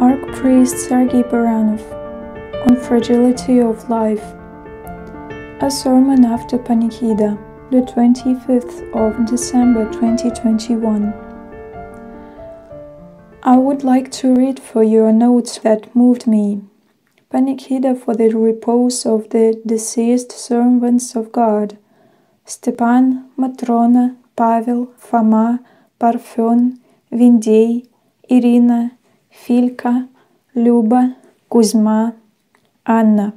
Archpriest Sergiy Baranov on Fragility of Life. A sermon after Panikhida, the 25th of December 2021. I would like to read for you a note that moved me. Panikhida for the repose of the deceased servants of God Stepan, Matrona, Pavel, Foma, Parfyon, Vindey, Irina, Filka, Lyuba, Kuzma, Anna.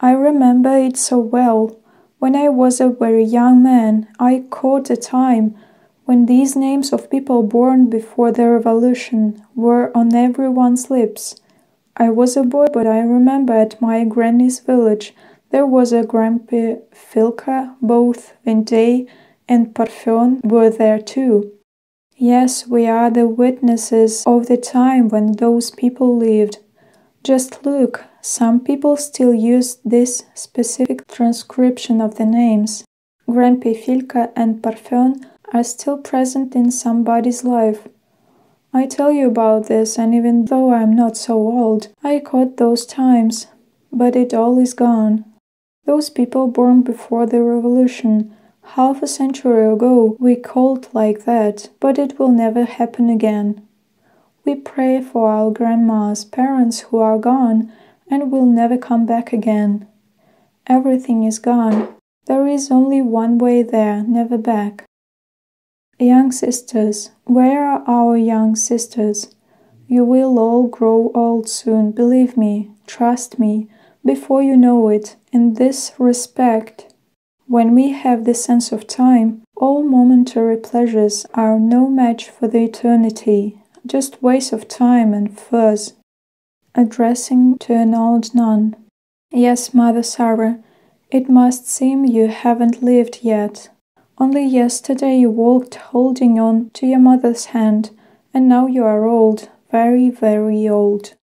I remember it so well. When I was a very young man, I caught a time when these names of people born before the revolution were on everyone's lips. I was a boy, but I remember at my granny's village there was a grandpa Filka, both Vindey and Parfyon were there too. Yes, we are the witnesses of the time when those people lived. Just look, some people still use this specific transcription of the names. Grandpa Filka and Parfyon are still present in somebody's life. I tell you about this, and even though I'm not so old, I caught those times. But it all is gone. Those people born before the revolution Half a century ago we called like that, but it will never happen again. We pray for our grandmas, parents who are gone and will never come back again. Everything is gone. There is only one way there, never back. Young sisters, where are our young sisters? You will all grow old soon, believe me, trust me, before you know it. In this respect, when we have the sense of time, all momentary pleasures are no match for the eternity, just waste of time and fuzz. Addressing to an old nun. Yes, Mother Sarah, it must seem you haven't lived yet. Only yesterday you walked holding on to your mother's hand, and now you are old, very, very old.